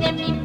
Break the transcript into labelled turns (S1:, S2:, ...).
S1: de mi